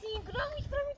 Merci, gromit, gromit,